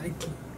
you.